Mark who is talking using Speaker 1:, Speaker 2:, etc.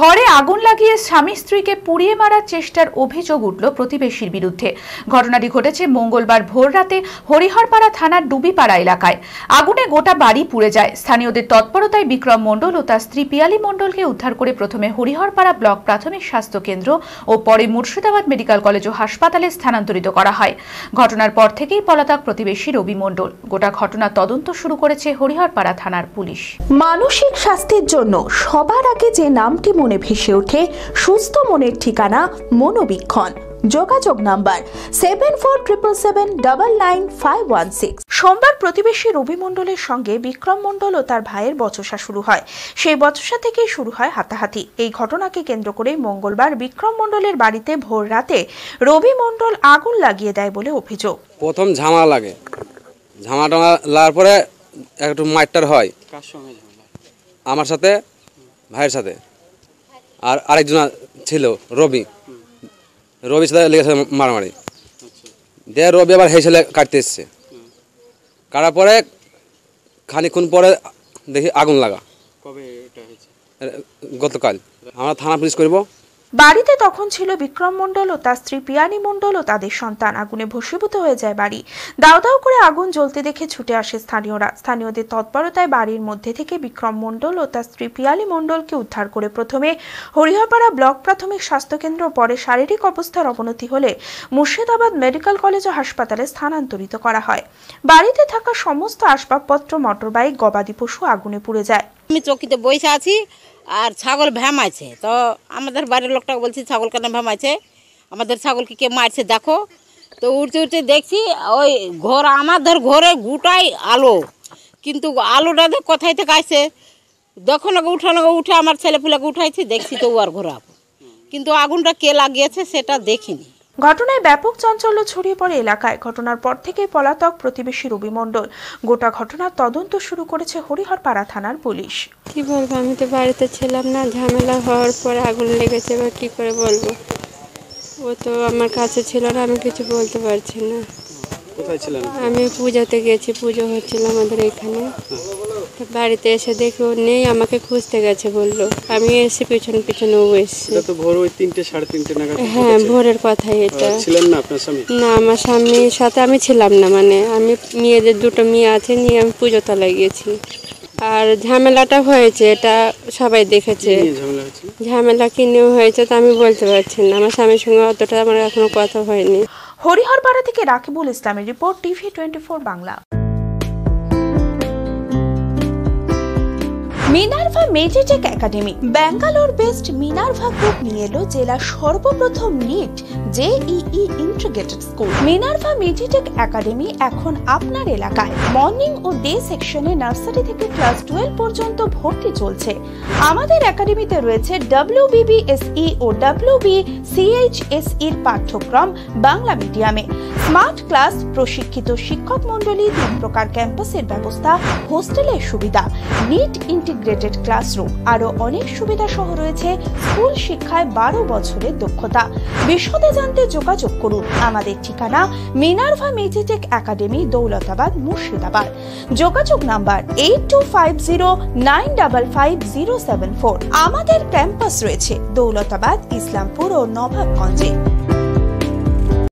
Speaker 1: ঘরে আগুন লাগিয়ে স্বামী স্ত্রীকে পুড়িয়ে মারার চেষ্টার অভিযোগ উঠল প্রতিবেশীর বিরুদ্ধে। ঘটনাটি ঘটেছে মঙ্গলবার ভোররাতে হরিহরপাড়া থানার ডুবিপাড়া এলাকায়। আগুনে গোটা বাড়ি পুড়ে যায়। স্থানীয়দের তৎপরতায় বিক্রম মণ্ডল ও তার স্ত্রী পিয়ালি মণ্ডলকে উদ্ধার করে প্রথমে হরিহরপাড়া ব্লক প্রাথমিক স্বাস্থ্য কেন্দ্র ও পরে মুর্শিদাবাদ মেডিকেল কলেজ ও হাসপাতালে স্থানান্তরিত করা হয়। ঘটনার পর থেকেই পলাতক প্রতিবেশী রবি মণ্ডল। গোটা ঘটনা তদন্ত শুরু করেছে হরিহরপাড়া থানার পুলিশ।
Speaker 2: মানসিক স্বাস্থ্যের জন্য সবার আগে যে নামটি মনে ভেসে ওঠে সুস্থ মনের ঠিকানা মনোবীক্ষণ। যোগাযোগ number seven four triple seven double nine five one six সোমবার প্রতিবেশী রবি মণ্ডলের সঙ্গে বিক্রম মণ্ডল ও তার ভাইয়ের বচসা শুরু হয়। সেই বচসা থেকেই শুরু হয় হাতাহাতি। এই ঘটনাকে কেন্দ্র করে মঙ্গলবার বিক্রম মণ্ডলের বাড়িতে ভোর রাতে রবি মণ্ডল আগুন লাগিয়ে দেয় বলে অভিযোগ।
Speaker 3: প্রথম ঝামা লাগে। ঝামা টামা লাগার পরে একটু মাইটার হয়। আমার সাথে ভাইয়ের সাথে। আর আরেকজন ছিল রবি। রবি সাথে লেগেছে মারামারি। দেয় রবি আবার হেসেলে কাটতে এসছে। কাটার পরে খানিক্ষণ পরে দেখি আগুন লাগা।
Speaker 4: কবে
Speaker 3: গতকাল। আমরা থানা পুলিশ করব।
Speaker 2: বাড়িতে তখন ছিল বিক্রম মণ্ডল ও তার স্ত্রী পিয়ানি মণ্ডল ও তাদের সন্তান। আগুনে ভস্মীভূত হয়ে যায় বাড়ি। দাউ দাউ করে আগুন জ্বলতে দেখে ছুটে আসে স্থানীয়রা। স্থানীয়দের তৎপরতায় বাড়ির মধ্যে থেকে বিক্রম মণ্ডল ও তার স্ত্রী পিয়ালি মণ্ডলকে উদ্ধার করে প্রথমে হরিহরপাড়া ব্লক প্রাথমিক স্বাস্থ্যকেন্দ্র, পরে শারীরিক অবস্থার অবনতি হলে মুর্শিদাবাদ মেডিকেল কলেজ ও হাসপাতালে স্থানান্তরিত করা হয়। বাড়িতে থাকা সমস্ত আসবাবপত্র, মোটরবাইক, গবাদি পশু আগুনে পুড়ে যায়।
Speaker 5: আমি চকিতে বসে আছি আর ছাগল ভ্যামাইছে। তো আমাদের বাড়ির লোকটাকে বলছি, ছাগল কেন ভ্যামাইছে? আমাদের ছাগলকে কে মারছে দেখো। তো উঠতে উঠতে দেখছি, ওই ঘর, আমাদের ঘরে গোটাই আলো। কিন্তু আলোটা দেখ কোথায় থেকে আসছে যখন উঠানো উঠে আমার ছেলেপুলেকে উঠাইছি, দেখছি তো আর ঘোরা। কিন্তু আগুনটা কে লাগিয়েছে সেটা দেখিনি।
Speaker 2: ঘটনায় ব্যাপক চাঞ্চল্য ছড়িয়ে পড়ে এলাকায়। ঘটনার পর থেকে পলাতক প্রতিবেশী রবি মণ্ডল। গোটা ঘটনার তদন্ত শুরু করেছে হরিহরপাড়া থানার পুলিশ।
Speaker 6: কি বলব? আমি তো বাড়িতে ছিলাম না। ঝামেলা হওয়ার পরে আগুন লেগেছে বা কী করে বলব? ও তো আমার কাছে ছিল না আমি কিছু বলতে পারছি না।
Speaker 4: কোথায়
Speaker 6: আমি পূজাতে গেছি পুজো হচ্ছিল আমাদের এখানে। তো বাড়িতে এসে দেখি ও নেই আমাকে খুঁজতে গেছে বলল। আমি এসে পিছন পিছনে ও এসছে।
Speaker 4: এটা তো ভোর ওই তিনটে সাড়ে তিনটে নাগাদ
Speaker 6: হ্যাঁ ভোরের কথাই এটা।
Speaker 4: ছিলেন না আপনার স্বামী?
Speaker 6: না আমার স্বামীর সাথে আমি ছিলাম না মানে আমি মেয়েদের দুটো মেয়ে আছে নিয়ে আমি পুজো তলায় গেছি আর ঝামেলাটা হয়েছে এটা সবাই দেখেছে।
Speaker 4: ঝামেলা
Speaker 6: কিনেও হয়েছে তো আমি বলতে পারছি না আমার স্বামীর সঙ্গে অতটা আমার এখনও কথা হয়নি।
Speaker 2: হরিহরপাড়া থেকে রাকিবুল ইসলামের report TV twenty Bangla. Minerva Meditech Academy Bangalore best Minerva group নিয়ে এলো জেলার সর্বপ্রথম NEET JEE integrated school Minerva Meditech Academy এখন আপনার এলাকায়। মর্নিং ও ডে সেকশনে নার্সারি থেকে ক্লাস টুয়েলভ পর্যন্ত ভর্তি চলছে। আমাদের একাডেমিতে রয়েছে ডাব্লিউবিবিএসই ও ডাব্লিউবি সিএইচএসই এর পাঠ্যক্রম বাংলা মিডিয়ামে স্মার্ট ক্লাস প্রশিক্ষিত শিক্ষক মন্ডলী তিন প্রকার ক্যাম্পাসের ব্যবস্থা হোস্টেলের সুবিধা। নিট ইন্টিগ্রেটেড ক্লাসরুম আরও অনেক সুবিধা সহ রয়েছে স্কুল শিক্ষায় বারো বছরের দক্ষতা। বিশদে জানতে যোগাযোগ করুন। আমাদের ঠিকানা Minerva Meditech Academy, Daulatabad, Murshidabad. যোগাযোগ number eight two five zero nine double five zero seven four. আমাদের ক্যাম্পাস রয়েছে দৌলতাবাদ, ইসলামপুর ও নবাবগঞ্জে।